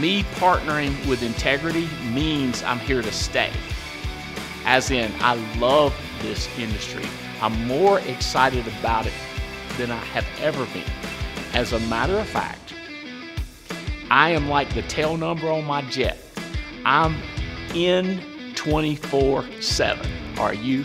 me partnering with integrity means I'm here to stay. As in, I love this industry. I'm more excited about it than I have ever been. As a matter of fact, I am like the tail number on my jet. I'm in 24 7. Are you